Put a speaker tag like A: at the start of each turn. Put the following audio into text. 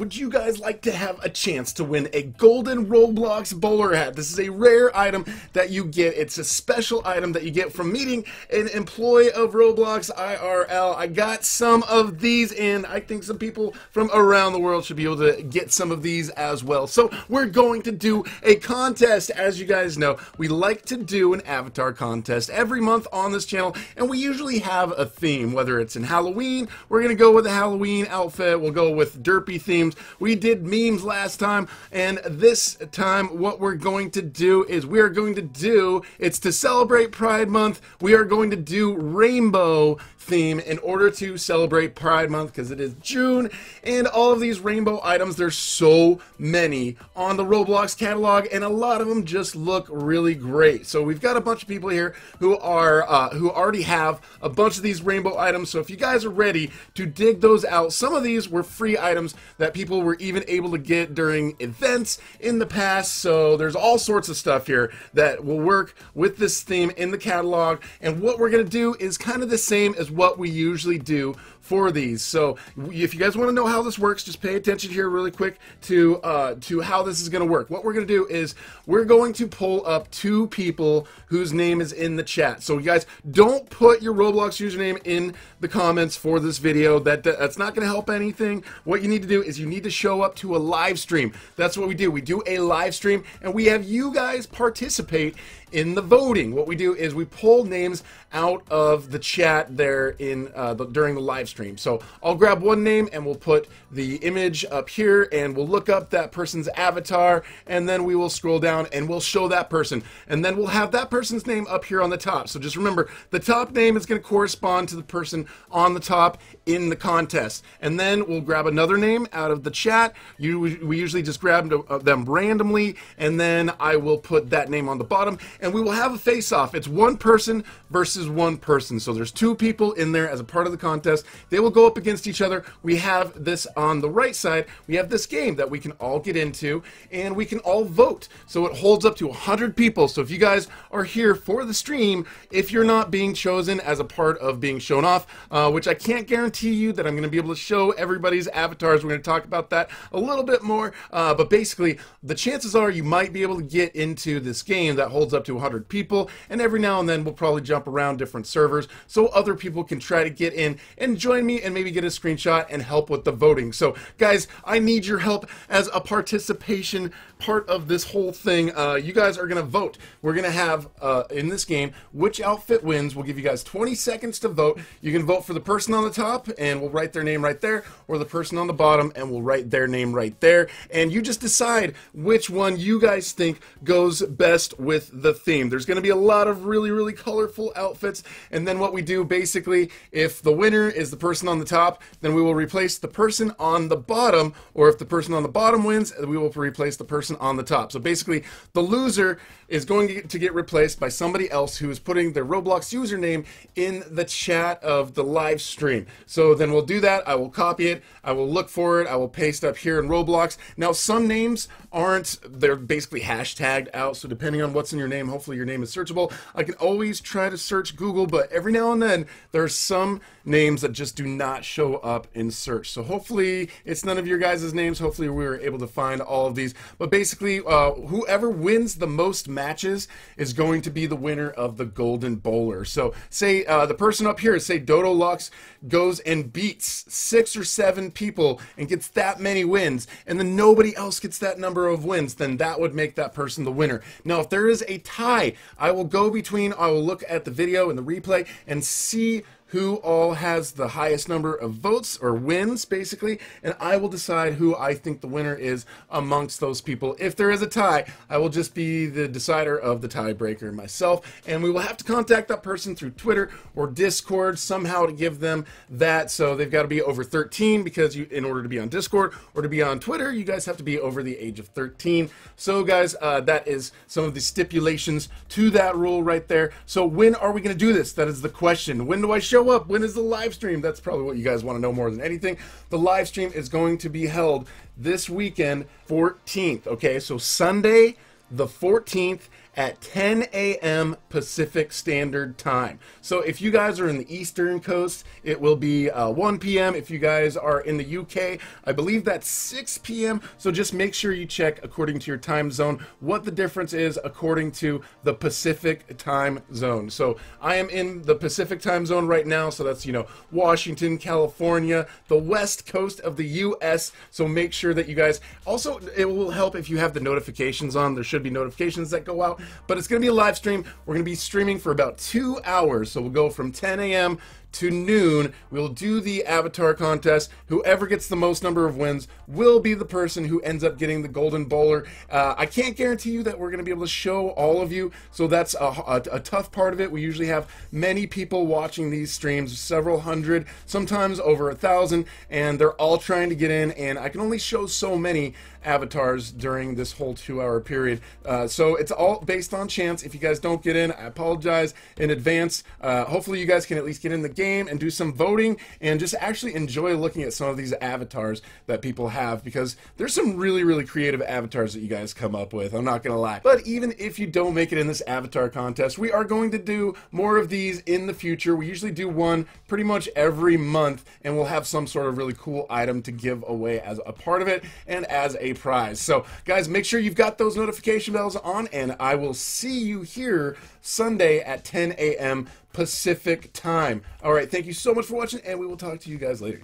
A: Would you guys like to have a chance to win a golden Roblox bowler hat? This is a rare item that you get. It's a special item that you get from meeting an employee of Roblox IRL. I got some of these and I think some people from around the world should be able to get some of these as well. So we're going to do a contest. As you guys know, we like to do an avatar contest every month on this channel and we usually have a theme, whether it's in Halloween, we're going to go with a Halloween outfit, we'll go with derpy themes, memes. We did memes last time, and this time what we're going to do is we are going to do, it's to celebrate Pride Month, we are going to do rainbow theme in order to celebrate Pride Month because it is June and all of these rainbow items there's so many on the Roblox catalog and a lot of them just look really great so we've got a bunch of people here who are uh, who already have a bunch of these rainbow items so if you guys are ready to dig those out some of these were free items that people were even able to get during events in the past. So there's all sorts of stuff here that will work with this theme in the catalog. And what we're gonna do is kind of the same as what we usually do for these. So if you guys want to know how this works, just pay attention here really quick to uh, to how this is going to work. What we're going to do is we're going to pull up two people whose name is in the chat. So you guys don't put your Roblox username in the comments for this video. That that's not going to help anything. What you need to do is you need to show up to a live stream. That's what we do. We do a live stream and we have you guys participate in the voting. What we do is we pull names out of the chat there in uh, the, during the live stream. So I'll grab one name and we'll put the image up here and we'll look up that person's avatar and then we will scroll down and we'll show that person and then we'll have that person's name up here on the top. So just remember the top name is going to correspond to the person on the top in the contest and then we'll grab another name out of the chat. You, we usually just grab uh, them randomly and then I will put that name on the bottom and we will have a face-off. It's one person versus one person. So there's two people in there as a part of the contest. They will go up against each other. We have this on the right side. We have this game that we can all get into and we can all vote. So it holds up to 100 people. So if you guys are here for the stream, if you're not being chosen as a part of being shown off, uh, which I can't guarantee you that I'm going to be able to show everybody's avatars. We're going to talk about that a little bit more. Uh, but basically, the chances are you might be able to get into this game that holds up to 100 people. And every now and then we'll probably jump around different servers so other people can try to get in and join me and maybe get a screenshot and help with the voting. So guys, I need your help as a participation part of this whole thing. Uh, you guys are going to vote. We're going to have uh, in this game which outfit wins. We'll give you guys 20 seconds to vote. You can vote for the person on the top and we'll write their name right there or the person on the bottom and we'll write their name right there. And you just decide which one you guys think goes best with the theme. There's going to be a lot of really, really colorful outfits. And then what we do basically, if the winner is the person on the top, then we will replace the person on the bottom. Or if the person on the bottom wins, we will replace the person on the top. So basically, the loser is going to get replaced by somebody else who is putting their Roblox username in the chat of the live stream. So then we'll do that. I will copy it. I will look for it. I will paste up here in Roblox. Now, some names aren't, they're basically hashtagged out. So depending on what's in your name, hopefully your name is searchable. I can always try to search Google, but every now and then there are some names that just do not show up in search. So hopefully it's none of your guys' names. Hopefully we were able to find all of these. But basically, uh, whoever wins the most matches is going to be the winner of the Golden Bowler. So say uh, the person up here, say Dodo Lux goes and beats six or seven people and gets that many wins, and then nobody else gets that number of wins, then that would make that person the winner. Now, if there is a tie, I will go between, I will look at the video and the replay and see who all has the highest number of votes or wins, basically, and I will decide who I think the winner is amongst those people. If there is a tie, I will just be the decider of the tiebreaker myself, and we will have to contact that person through Twitter or Discord somehow to give them that. So they've got to be over 13 because you, in order to be on Discord or to be on Twitter, you guys have to be over the age of 13. So, guys, uh, that is some of the stipulations to that rule right there. So, when are we going to do this? That is the question. When do I show show up? When is the live stream? That's probably what you guys want to know more than anything. The live stream is going to be held this weekend, 14th. Okay, so Sunday, the 14th at 10 a.m. Pacific Standard Time. So if you guys are in the Eastern Coast, it will be uh, 1 p.m. If you guys are in the UK, I believe that's 6 p.m. So just make sure you check according to your time zone what the difference is according to the Pacific time zone. So I am in the Pacific time zone right now, so that's, you know, Washington, California, the west coast of the U.S. So make sure that you guys also, it will help if you have the notifications on. There should be notifications that go out, but it's going to be a live stream. We're going to be streaming for about two hours. So we'll go from 10 a.m to noon. We'll do the avatar contest. Whoever gets the most number of wins will be the person who ends up getting the golden bowler. Uh, I can't guarantee you that we're going to be able to show all of you, so that's a, a, a, tough part of it. We usually have many people watching these streams, several hundred, sometimes over a thousand, and they're all trying to get in, and I can only show so many avatars during this whole two hour period. Uh, so it's all based on chance. If you guys don't get in, I apologize in advance. Uh, hopefully, you guys can at least get in the game and do some voting and just actually enjoy looking at some of these avatars that people have because there's some really, really creative avatars that you guys come up with. I'm not going to lie. But even if you don't make it in this avatar contest, we are going to do more of these in the future. We usually do one pretty much every month and we'll have some sort of really cool item to give away as a part of it and as a prize. So, guys, make sure you've got those notification bells on and I will see you here Sunday at 10 a.m. Pacific time. All right, thank you so much for watching, and we will talk to you guys later.